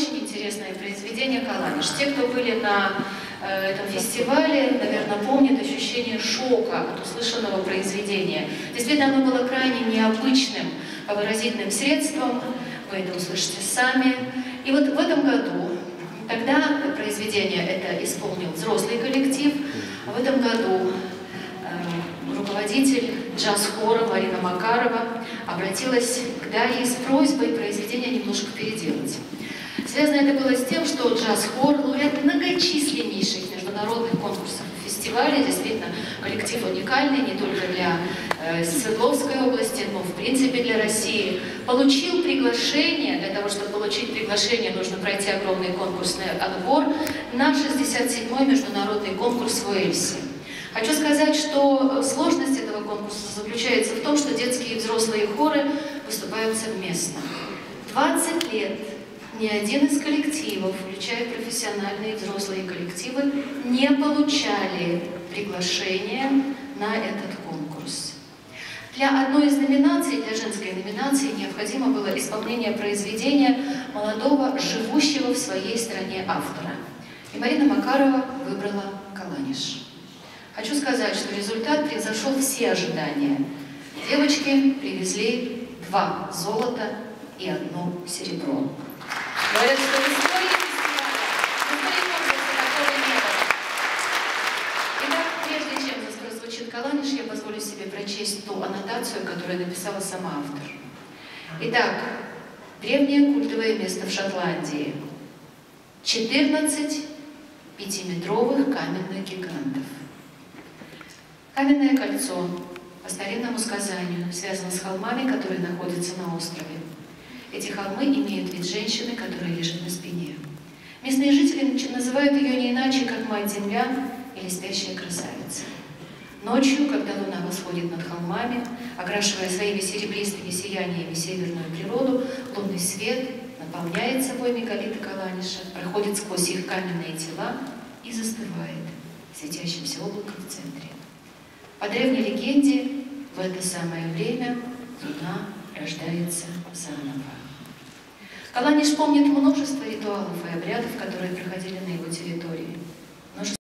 очень интересное произведение «Каланиш». Те, кто были на э, этом фестивале, наверное, помнят ощущение шока от услышанного произведения. Действительно, оно было крайне необычным по выразительным средствам, вы это услышите сами. И вот в этом году, тогда произведение это исполнил взрослый коллектив, а в этом году э, руководитель джаз-хора Марина Макарова обратилась к Дарье с просьбой произведение немножко переделать. Связано это было с тем, что джаз-хор, лауреат многочисленнейших международных конкурсов фестивалей, действительно, коллектив уникальный не только для э, Свердловской области, но в принципе для России, получил приглашение, для того, чтобы получить приглашение, нужно пройти огромный конкурсный отбор на 67-й международный конкурс в Уэльсе. Хочу сказать, что сложность этого конкурса заключается в том, что детские и взрослые хоры выступают совместно. 20 лет ни один из коллективов, включая профессиональные взрослые коллективы, не получали приглашения на этот конкурс. Для одной из номинаций, для женской номинации, необходимо было исполнение произведения молодого, живущего в своей стране автора. И Марина Макарова выбрала «Каланиш». Хочу сказать, что результат превзошел все ожидания. Девочки привезли два золота и одно серебро. Говорят, что в истории Итак, прежде чем прозвучит Каланиш, я позволю себе прочесть ту аннотацию, которую написала сама автор. Итак, древнее культовое место в Шотландии. 14 пятиметровых каменных гигантов. Каменное кольцо, по старинному сказанию, связано с холмами, которые находятся на острове. Эти холмы имеют вид женщины, которая лежит на спине. Местные жители называют ее не иначе, как Мать-Земля или Спящая Красавица. Ночью, когда луна восходит над холмами, окрашивая своими серебристыми сияниями северную природу, лунный свет наполняет собой мегалиты Каланиша, проходит сквозь их каменные тела и застывает светящимся облаком в центре. По древней легенде, в это самое время луна рождается заново. Каланиш помнит множество ритуалов и обрядов, которые проходили на его территории.